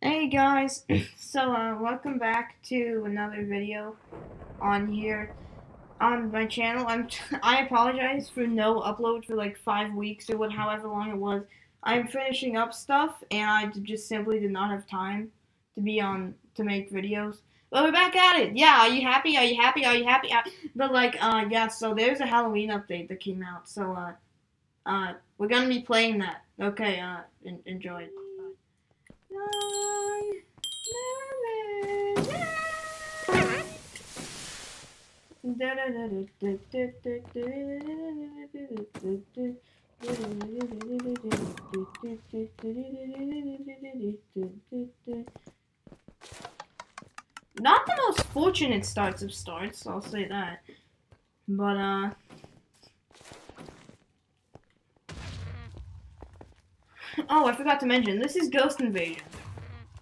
Hey guys, so uh, welcome back to another video on here on my channel. I'm t I apologize for no upload for like five weeks or what, however long it was. I'm finishing up stuff and I just simply did not have time to be on to make videos. But we're back at it. Yeah, are you happy? Are you happy? Are you happy? Uh, but like, uh, yeah. So there's a Halloween update that came out. So uh, uh, we're gonna be playing that. Okay. Uh, en enjoy. Not the most fortunate starts of starts, I'll say that. But, uh... Oh, I forgot to mention, this is Ghost Invasion.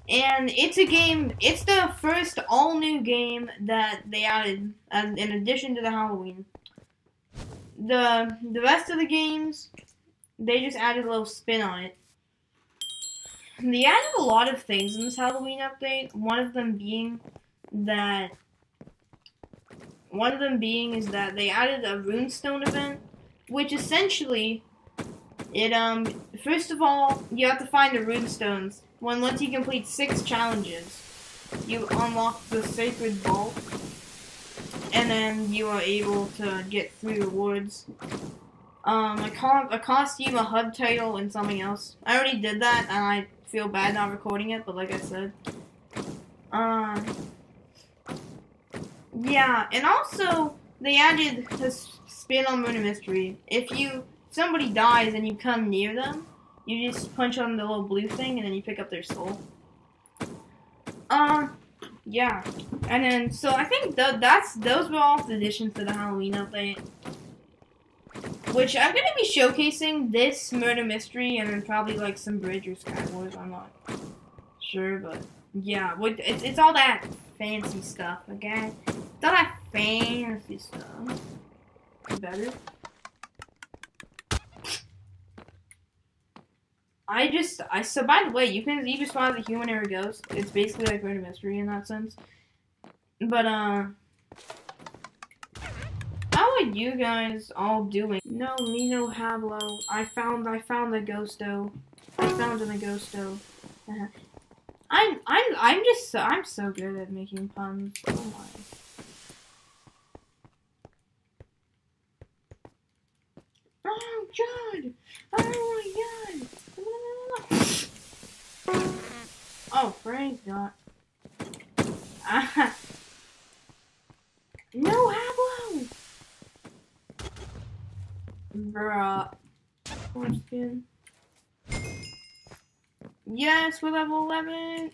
And it's a game, it's the first all-new game that they added uh, in addition to the Halloween. The, the rest of the games, they just added a little spin on it. They added a lot of things in this Halloween update, one of them being that one of them being is that they added a runestone event, which essentially it um first of all you have to find the runestones. When once you complete six challenges, you unlock the sacred vault, and then you are able to get three rewards. Um, a, co a costume, a hub title, and something else. I already did that, and I feel bad not recording it, but like I said. Um, yeah, and also, they added a spin on Murder Mystery. If you, somebody dies and you come near them, you just punch on the little blue thing and then you pick up their soul. Um, uh, yeah. And then, so I think th that's, those were all the additions to the Halloween update. Which I'm gonna be showcasing this murder mystery and then probably like some Bridge or Skywars. I'm not sure, but yeah, it's it's all that fancy stuff. Okay, it's all that fancy stuff. Better. I just I so by the way, you can even spawn as a human or a ghost. It's basically like murder mystery in that sense. But uh how are you guys all doing? No, me no hablo. I found I found the ghosto. I found the ghosto. Uh-huh. I'm I'm I'm just so I'm so good at making puns. Oh my. Oh god! Oh my god! Oh, God. Ah. no Hablo! Bruh. Foreskin. Yes, we're level 11.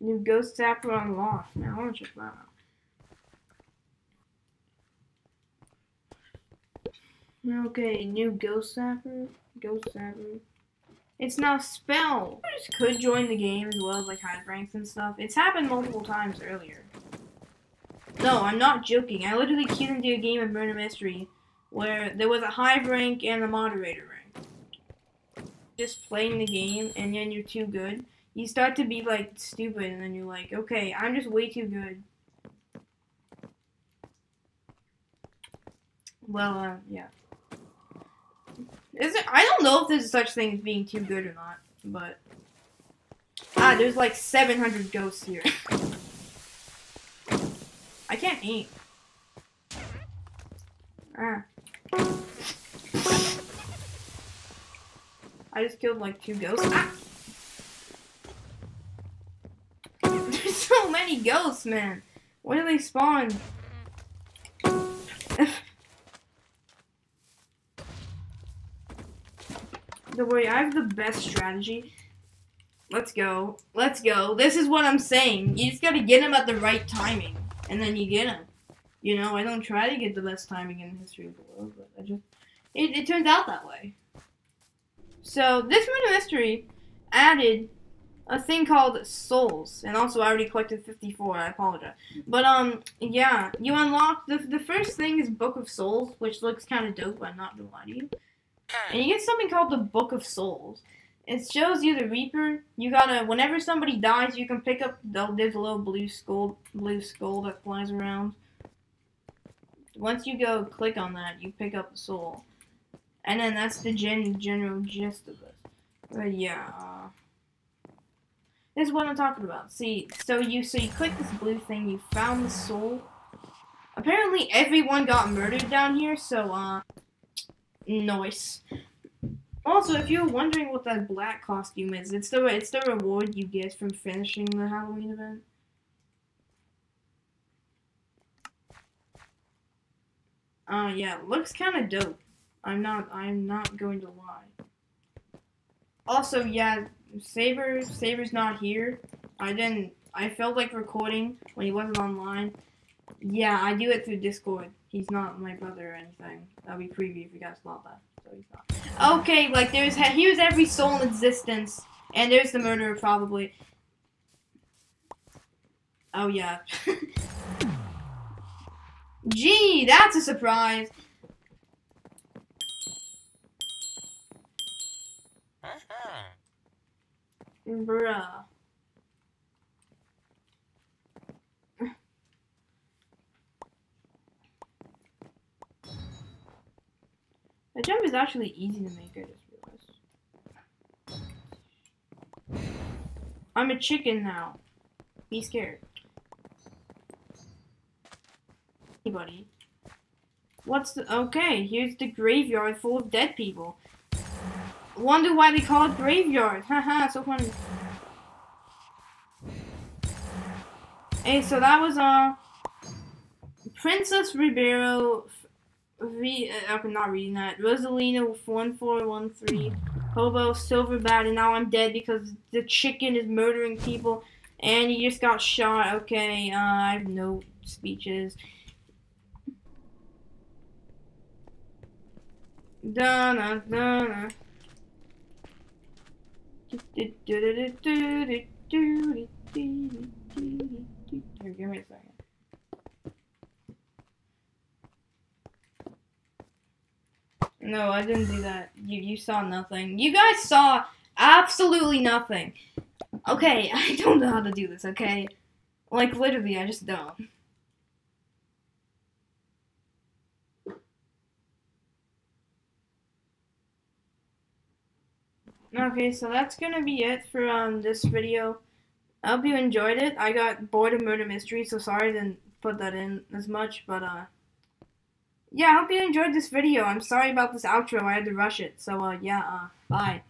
New Ghost Zapper unlocked. Now I want to check that out. Okay, new Ghost Zapper. Ghost Zapper. It's now spell. Just could join the game as well as like hide ranks and stuff. It's happened multiple times earlier. No, I'm not joking. I literally queued into a game of Murder Mystery where there was a hive rank and a moderator rank. Just playing the game and then you're too good. You start to be like stupid and then you're like, okay, I'm just way too good. Well, uh, yeah. Is it? I don't know if there's such thing as being too good or not, but ah, there's like 700 ghosts here. I can't eat. Ah. I just killed like two ghosts. Ah! There's so many ghosts, man. Where do they spawn? Don't worry, I have the best strategy. Let's go. Let's go. This is what I'm saying. You just gotta get him at the right timing. And then you get him. You know, I don't try to get the best timing in the history of the world, but I just... It, it turns out that way. So, this murder mystery added a thing called souls. And also, I already collected 54. I apologize. But, um, yeah. You unlock... The, the first thing is Book of Souls, which looks kind of dope, I'm not gonna lie to you. And you get something called the Book of Souls. It shows you the Reaper. You gotta whenever somebody dies, you can pick up. There's a little blue skull, blue skull that flies around. Once you go click on that, you pick up the soul, and then that's the gen general gist of it. But yeah, this is what I'm talking about. See, so you so you click this blue thing, you found the soul. Apparently, everyone got murdered down here, so uh, nice. Also, if you're wondering what that black costume is, it's the it's the reward you get from finishing the Halloween event. Uh, yeah, looks kind of dope. I'm not I'm not going to lie. Also, yeah, Saber Saber's not here. I didn't. I felt like recording when he wasn't online. Yeah, I do it through Discord. He's not my brother or anything. That'd be creepy if you guys thought that. So he's not. Okay, like there's here's every soul in existence, and there's the murderer probably. Oh yeah. Gee, that's a surprise. Uh-huh. Bruh. The jump is actually easy to make, I just realized. I'm a chicken now. Be scared. Anybody. What's the- okay, here's the graveyard full of dead people. Wonder why they call it graveyard. Haha, so funny. Hey, so that was, uh, Princess Ribeiro re uh, not reading that. Rosalina with one four one three. Hobo Silverbat, and now I'm dead because the chicken is murdering people, and he just got shot. Okay, uh, I have no speeches. Donna, give me a second. No, I didn't do that. You you saw nothing. You guys saw absolutely nothing. Okay, I don't know how to do this, okay? Like literally, I just don't. Okay, so that's gonna be it for um this video. I hope you enjoyed it. I got bored of murder mystery, so sorry I didn't put that in as much, but uh yeah, I hope you enjoyed this video. I'm sorry about this outro. I had to rush it. So, uh, yeah, uh, bye.